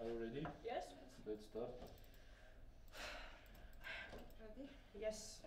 Are you ready? Yes. Let's start. Ready? Yes.